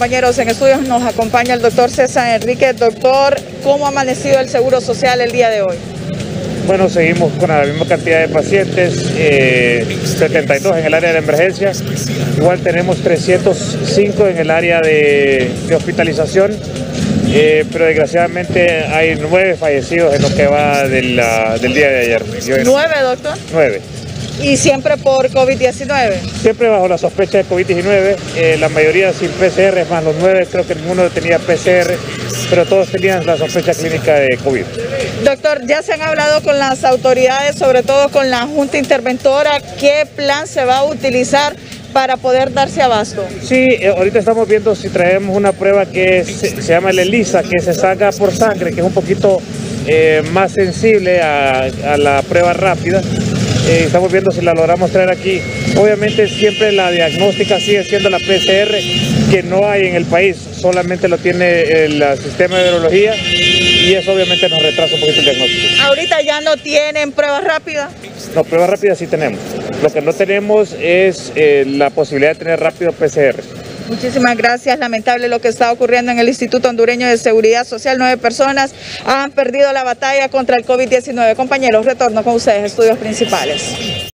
Compañeros, en estudios nos acompaña el doctor César Enrique. Doctor, ¿cómo ha amanecido el Seguro Social el día de hoy? Bueno, seguimos con la misma cantidad de pacientes, 72 eh, en el área de emergencia. Igual tenemos 305 en el área de, hospitalización, eh, pero desgraciadamente hay nueve fallecidos en lo que va del día de ayer. ¿Nueve, doctor? Nueve. ¿Y siempre por COVID-19? Siempre bajo la sospecha de COVID-19, eh, la mayoría sin PCR, más los nueve creo que ninguno tenía PCR, pero todos tenían la sospecha clínica de COVID. Doctor, ya se han hablado con las autoridades, sobre todo con la Junta Interventora, ¿qué plan se va a utilizar para poder darse abasto? Sí, eh, ahorita estamos viendo si traemos una prueba que se, llama el ELISA, que se saca por sangre, que es un poquito eh, más sensible a la prueba rápida eh, estamos viendo si la logramos traer aquí. Obviamente siempre la diagnóstica sigue siendo la PCR, que no hay en el país, solamente lo tiene el sistema de virología y eso obviamente nos retrasa un poquito el diagnóstico. ¿Ahorita ya no tienen pruebas rápidas? No, pruebas rápidas sí tenemos. Lo que no tenemos es eh, la posibilidad de tener rápido PCR. Muchísimas gracias. Lamentable lo que está ocurriendo en el Instituto Hondureño de Seguridad Social. Nueve personas han perdido la batalla contra el COVID-19. Compañeros, retorno con ustedes, estudios principales.